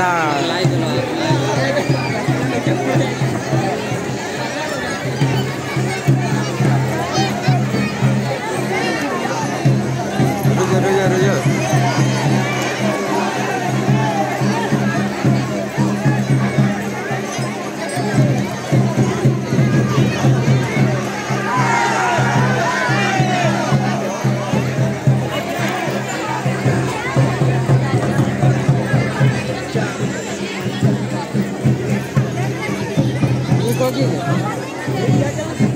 na 大きいす。